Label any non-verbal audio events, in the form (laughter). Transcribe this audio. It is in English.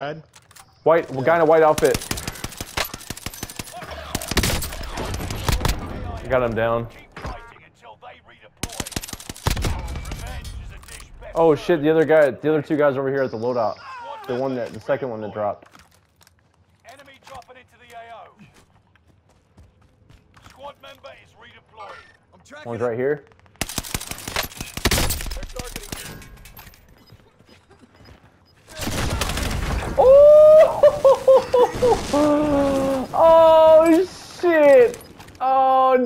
Red. White, guy in a white outfit. Got him down. Keep fighting until they redeploy. Revenge is a dish best Oh shit, the other guy, the other two guys over here at the loadout. The one that, the second one that dropped. Enemy dropping into the AO. Squad member is redeploying. One's right here. (gasps) oh shit! Oh.